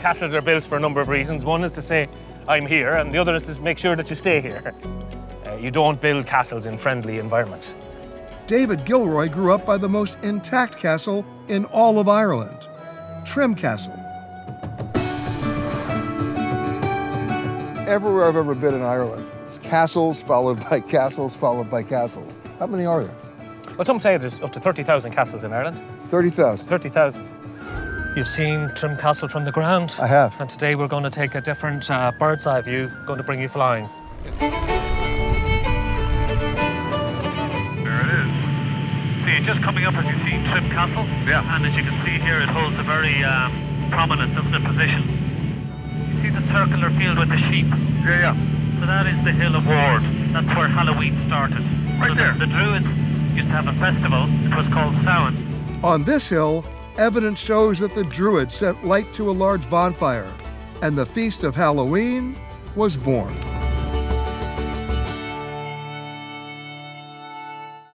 Castles are built for a number of reasons. One is to say, I'm here, and the other is to make sure that you stay here. Uh, you don't build castles in friendly environments. David Gilroy grew up by the most intact castle in all of Ireland, Trim Castle. Everywhere I've ever been in Ireland, it's castles followed by castles followed by castles. How many are there? Well, some say there's up to 30,000 castles in Ireland. 30,000. 30,000. You've seen Trim Castle from the ground. I have. And today we're going to take a different uh, bird's eye view, going to bring you flying. There it is. See, just coming up as you see Trim Castle. Yeah. And as you can see here, it holds a very um, prominent, doesn't it, position. You see the circular field with the sheep? Yeah, yeah. So that is the Hill of Ward. That's where Halloween started. Right so there. The, the Druids used to have a festival. It was called Samhain. On this hill, evidence shows that the Druids set light to a large bonfire, and the feast of Halloween was born.